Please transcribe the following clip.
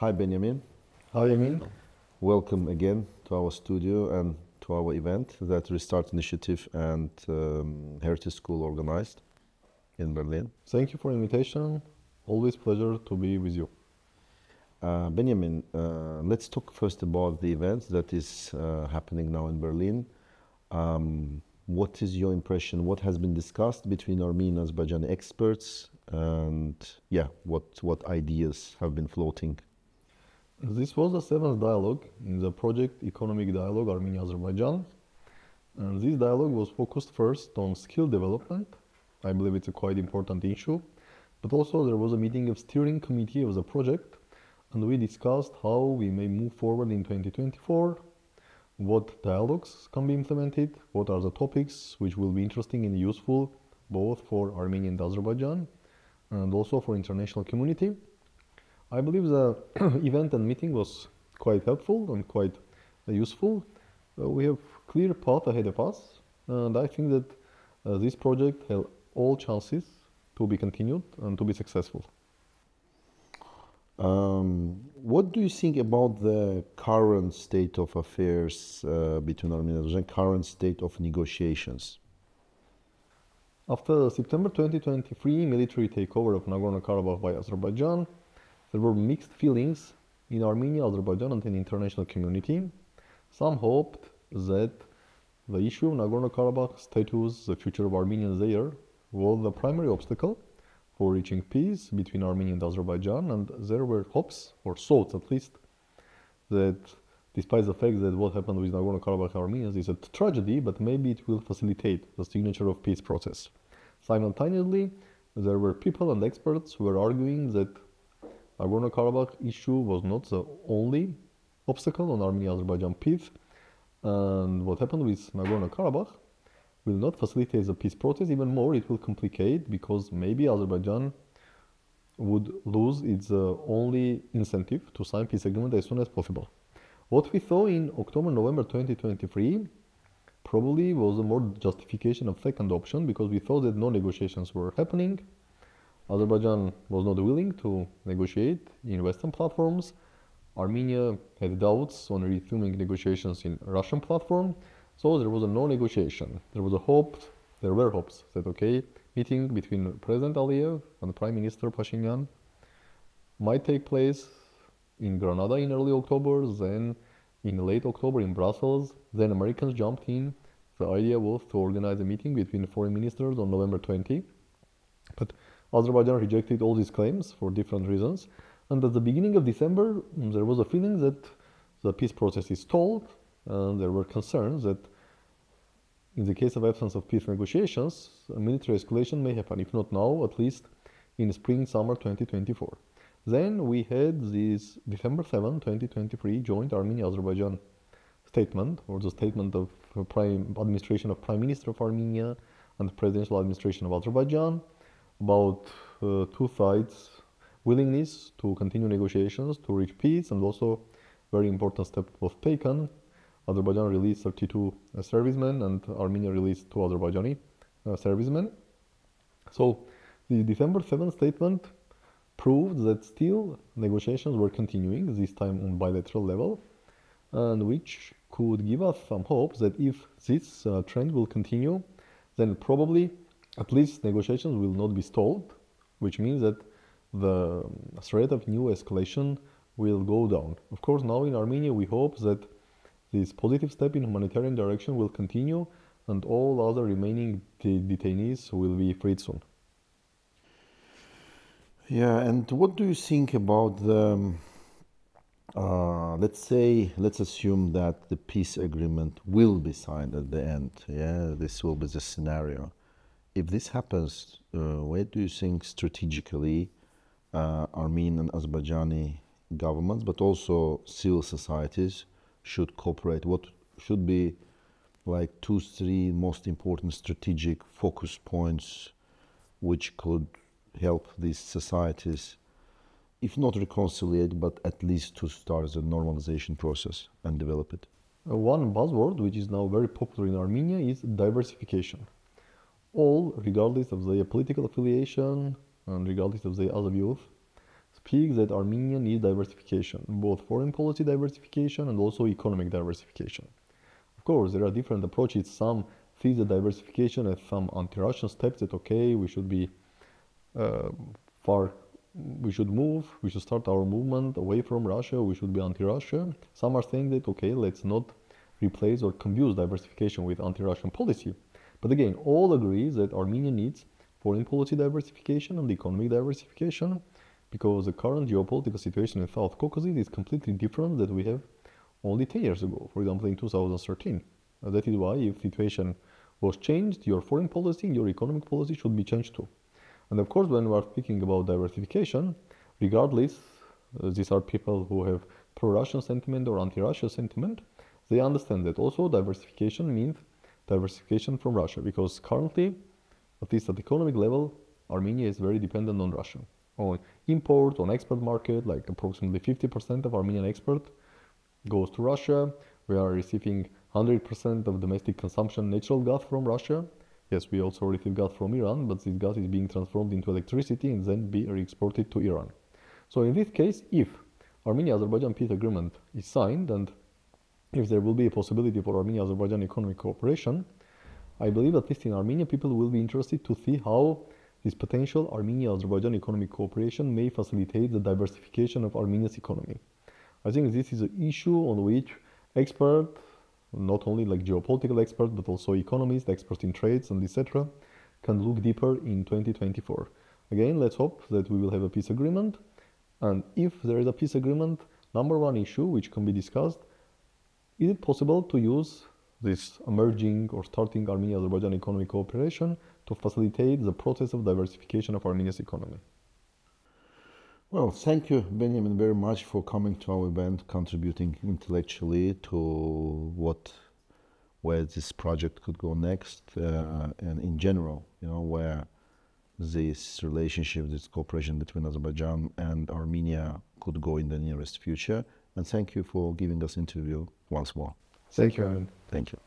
Hi, Benyamin. Hi, Emin. Welcome again to our studio and to our event that Restart Initiative and um, Heritage School organized in Berlin. Thank you for the invitation. Always pleasure to be with you. Uh, Benyamin, uh, let's talk first about the event that is uh, happening now in Berlin. Um, what is your impression? What has been discussed between Armenian and Azerbaijani experts? And yeah, what, what ideas have been floating? This was the seventh dialogue in the project Economic Dialogue Armenia Azerbaijan. And uh, this dialogue was focused first on skill development. I believe it's a quite important issue. But also, there was a meeting of steering committee of the project, and we discussed how we may move forward in 2024, what dialogues can be implemented, what are the topics which will be interesting and useful both for Armenia and Azerbaijan, and also for international community. I believe the event and meeting was quite helpful and quite uh, useful. Uh, we have clear path ahead of us, and I think that uh, this project has all chances to be continued and to be successful. Um, what do you think about the current state of affairs uh, between Armenia and Azerbaijan, current state of negotiations? After September 2023 military takeover of Nagorno-Karabakh by Azerbaijan, there were mixed feelings in Armenia, Azerbaijan, and in the international community. Some hoped that the issue of Nagorno-Karabakh status, the future of Armenians there, was the primary obstacle for reaching peace between Armenia and Azerbaijan, and there were hopes, or thoughts at least, that despite the fact that what happened with Nagorno-Karabakh Armenians is a tragedy, but maybe it will facilitate the signature of peace process. Simultaneously, there were people and experts who were arguing that Nagorno-Karabakh issue was not the only obstacle on Armenia-Azerbaijan peace, and what happened with Nagorno-Karabakh will not facilitate the peace process. Even more, it will complicate because maybe Azerbaijan would lose its uh, only incentive to sign peace agreement as soon as possible. What we saw in October, November 2023 probably was a more justification of second option because we thought that no negotiations were happening. Azerbaijan was not willing to negotiate in Western platforms. Armenia had doubts on resuming negotiations in Russian platform. So there was a no negotiation. There was a hope, there were hopes that, okay, meeting between President Aliyev and Prime Minister Pashinyan might take place in Granada in early October, then in late October in Brussels. Then Americans jumped in. The idea was to organize a meeting between foreign ministers on November 20. But Azerbaijan rejected all these claims for different reasons. And at the beginning of December, mm, there was a feeling that the peace process is stalled and there were concerns that in the case of absence of peace negotiations, a military escalation may happen, if not now, at least in spring, summer 2024. Then we had this December 7, 2023 joint Armenia-Azerbaijan statement, or the statement of prime administration of Prime Minister of Armenia and the presidential administration of Azerbaijan about uh, two sides' willingness to continue negotiations to reach peace, and also very important step was taken Azerbaijan released 32 uh, servicemen and Armenia released two Azerbaijani uh, servicemen. So the December 7th statement proved that still negotiations were continuing, this time on bilateral level, and which could give us some hope that if this uh, trend will continue, then probably at least negotiations will not be stalled, which means that the threat of new escalation will go down. Of course, now in Armenia, we hope that this positive step in humanitarian direction will continue and all other remaining de detainees will be freed soon. Yeah, and what do you think about the, uh, let's say, let's assume that the peace agreement will be signed at the end. Yeah, this will be the scenario. If this happens, uh, where do you think strategically uh, Armenian and Azerbaijani governments, but also civil societies, should cooperate? What should be like two, three most important strategic focus points which could help these societies, if not reconciliate, but at least to start the normalization process and develop it? Uh, one buzzword which is now very popular in Armenia is diversification. All, regardless of their political affiliation and regardless of their other views, speak that Armenia needs diversification, both foreign policy diversification and also economic diversification. Of course, there are different approaches. Some see the diversification as some anti-Russian steps that okay, we should be uh, far, we should move, we should start our movement away from Russia, we should be anti-Russia. Some are saying that okay, let's not replace or confuse diversification with anti-Russian policy. But again, all agree that Armenia needs foreign policy diversification and economic diversification because the current geopolitical situation in South Caucasus is completely different that we have only 10 years ago, for example, in 2013. Uh, that is why if the situation was changed, your foreign policy and your economic policy should be changed too. And of course, when we are speaking about diversification, regardless, uh, these are people who have pro-Russian sentiment or anti-Russia sentiment, they understand that also diversification means diversification from Russia because currently, at least at the economic level, Armenia is very dependent on Russia. On import, on export market, like approximately 50% of Armenian export goes to Russia. We are receiving 100% of domestic consumption natural gas from Russia. Yes, we also receive gas from Iran, but this gas is being transformed into electricity and then be re-exported to Iran. So in this case, if Armenia-Azerbaijan peace agreement is signed and if there will be a possibility for Armenia-Azerbaijan economic cooperation, I believe at least in Armenia, people will be interested to see how this potential Armenia-Azerbaijan economic cooperation may facilitate the diversification of Armenia's economy. I think this is an issue on which experts, not only like geopolitical experts, but also economists, experts in trades and etc., can look deeper in 2024. Again, let's hope that we will have a peace agreement. And if there is a peace agreement, number one issue which can be discussed is it possible to use this emerging or starting Armenia-Azerbaijan economic cooperation to facilitate the process of diversification of Armenia's economy? Well, thank you, Benyamin, very much for coming to our event, contributing intellectually to what where this project could go next, uh, and in general, you know, where this relationship, this cooperation between Azerbaijan and Armenia could go in the nearest future. And thank you for giving us interview once more. Thank you, Alan. Thank you.